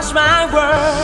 my world.